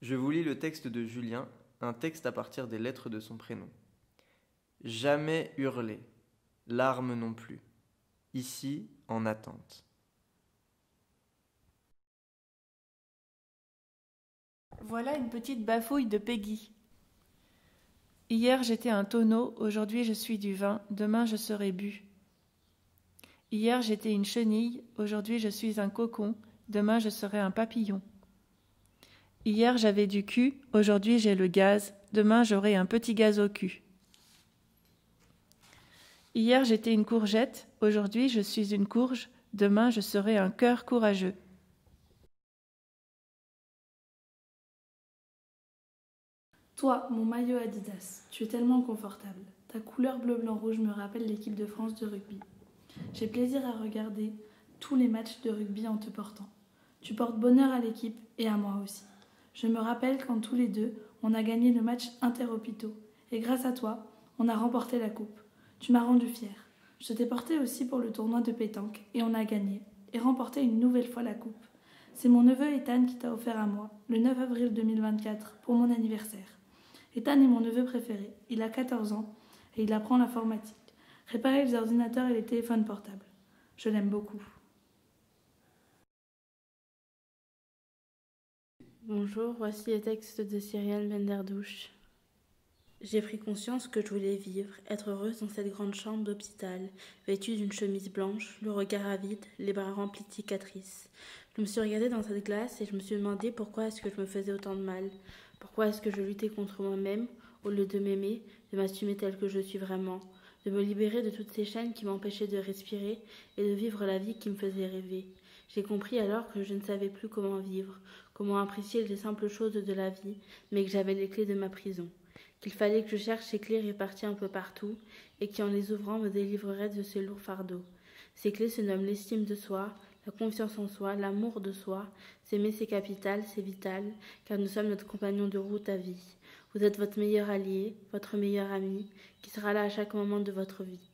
Je vous lis le texte de Julien, un texte à partir des lettres de son prénom. Jamais hurler, larmes non plus, ici en attente. Voilà une petite bafouille de Peggy. Hier j'étais un tonneau, aujourd'hui je suis du vin, demain je serai bu. Hier j'étais une chenille, aujourd'hui je suis un cocon, demain je serai un papillon. Hier j'avais du cul, aujourd'hui j'ai le gaz, demain j'aurai un petit gaz au cul. Hier j'étais une courgette, aujourd'hui je suis une courge, demain je serai un cœur courageux. Toi, mon maillot Adidas, tu es tellement confortable. Ta couleur bleu-blanc-rouge me rappelle l'équipe de France de rugby. J'ai plaisir à regarder tous les matchs de rugby en te portant. Tu portes bonheur à l'équipe et à moi aussi. Je me rappelle quand tous les deux, on a gagné le match interhôpitaux. Et grâce à toi, on a remporté la coupe. Tu m'as rendu fière. Je t'ai porté aussi pour le tournoi de pétanque et on a gagné et remporté une nouvelle fois la coupe. C'est mon neveu Ethan qui t'a offert à moi, le 9 avril 2024, pour mon anniversaire. Ethan est mon neveu préféré. Il a 14 ans et il apprend l'informatique. Réparer les ordinateurs et les téléphones portables. Je l'aime beaucoup. Bonjour, voici les textes de Cyrielle Menderdouche. J'ai pris conscience que je voulais vivre, être heureuse dans cette grande chambre d'hôpital, vêtue d'une chemise blanche, le regard avide, les bras remplis de cicatrices. Je me suis regardée dans cette glace et je me suis demandé pourquoi est-ce que je me faisais autant de mal. Pourquoi est-ce que je luttais contre moi-même au lieu de m'aimer, de m'assumer tel que je suis vraiment, de me libérer de toutes ces chaînes qui m'empêchaient de respirer et de vivre la vie qui me faisait rêver. J'ai compris alors que je ne savais plus comment vivre, comment apprécier les simples choses de la vie, mais que j'avais les clés de ma prison, qu'il fallait que je cherche ces clés réparties un peu partout, et qui en les ouvrant me délivreraient de ce lourd fardeau. Ces clés se nomment l'estime de soi, la confiance en soi, l'amour de soi, s'aimer c'est capital, c'est vital, car nous sommes notre compagnon de route à vie. Vous êtes votre meilleur allié, votre meilleur ami, qui sera là à chaque moment de votre vie.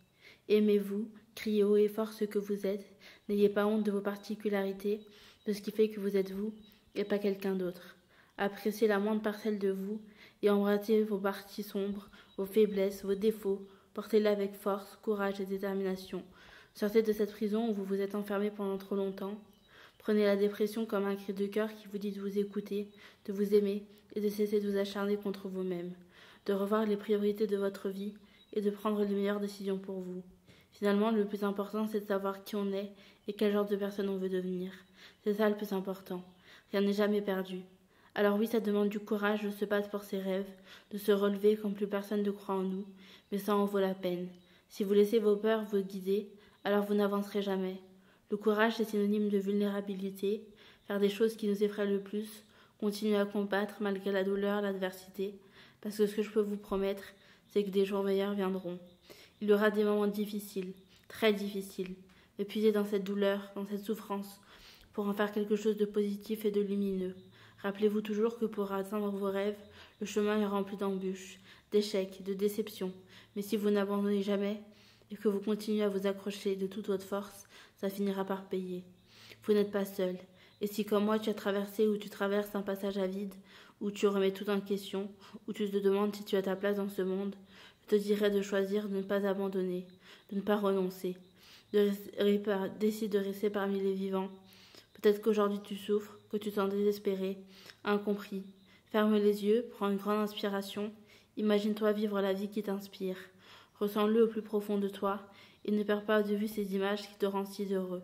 Aimez-vous, criez haut et fort ce que vous êtes, n'ayez pas honte de vos particularités, de ce qui fait que vous êtes vous, et pas quelqu'un d'autre. Appréciez la moindre parcelle de vous, et embrassez vos parties sombres, vos faiblesses, vos défauts, portez-les avec force, courage et détermination. Sortez de cette prison où vous vous êtes enfermé pendant trop longtemps. Prenez la dépression comme un cri de cœur qui vous dit de vous écouter, de vous aimer et de cesser de vous acharner contre vous-même, de revoir les priorités de votre vie et de prendre les meilleures décisions pour vous. Finalement, le plus important, c'est de savoir qui on est et quel genre de personne on veut devenir. C'est ça le plus important. Rien n'est jamais perdu. Alors oui, ça demande du courage de se battre pour ses rêves, de se relever quand plus personne ne croit en nous, mais ça en vaut la peine. Si vous laissez vos peurs vous guider, alors vous n'avancerez jamais. Le courage est synonyme de vulnérabilité, faire des choses qui nous effraient le plus, continuer à combattre malgré la douleur, l'adversité, parce que ce que je peux vous promettre, c'est que des jours meilleurs viendront. Il y aura des moments difficiles, très difficiles, puisez dans cette douleur, dans cette souffrance, pour en faire quelque chose de positif et de lumineux. Rappelez-vous toujours que pour atteindre vos rêves, le chemin est rempli d'embûches, d'échecs, de déceptions, mais si vous n'abandonnez jamais, et que vous continuez à vous accrocher de toute votre force, ça finira par payer. Vous n'êtes pas seul. Et si comme moi tu as traversé ou tu traverses un passage à vide, où tu remets tout en question, où tu te demandes si tu as ta place dans ce monde, je te dirais de choisir de ne pas abandonner, de ne pas renoncer, de décider de rester parmi les vivants. Peut-être qu'aujourd'hui tu souffres, que tu t'en désespéré, incompris. Ferme les yeux, prends une grande inspiration, imagine-toi vivre la vie qui t'inspire. Ressens-le au plus profond de toi et ne perds pas de vue ces images qui te rendent si heureux.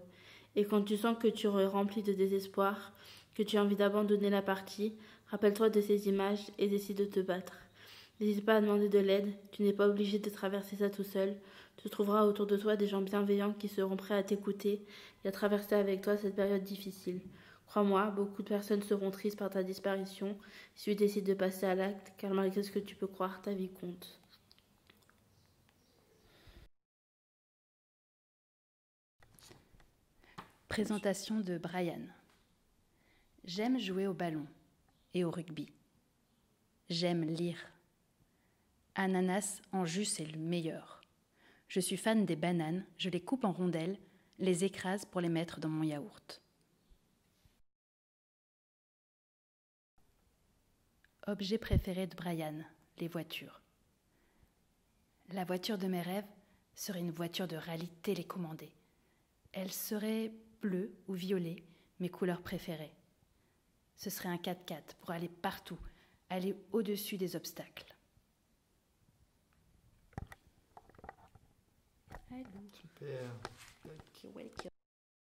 Et quand tu sens que tu es rempli de désespoir, que tu as envie d'abandonner la partie, rappelle-toi de ces images et décide de te battre. N'hésite pas à demander de l'aide, tu n'es pas obligé de traverser ça tout seul. Tu trouveras autour de toi des gens bienveillants qui seront prêts à t'écouter et à traverser avec toi cette période difficile. Crois-moi, beaucoup de personnes seront tristes par ta disparition si tu décides de passer à l'acte, car malgré ce que tu peux croire, ta vie compte. Présentation de Brian. J'aime jouer au ballon et au rugby. J'aime lire. Ananas en jus, c'est le meilleur. Je suis fan des bananes, je les coupe en rondelles, les écrase pour les mettre dans mon yaourt. Objet préféré de Brian, les voitures. La voiture de mes rêves serait une voiture de rallye télécommandée. Elle serait bleue ou violet, mes couleurs préférées. Ce serait un 4x4 pour aller partout, aller au-dessus des obstacles. Super.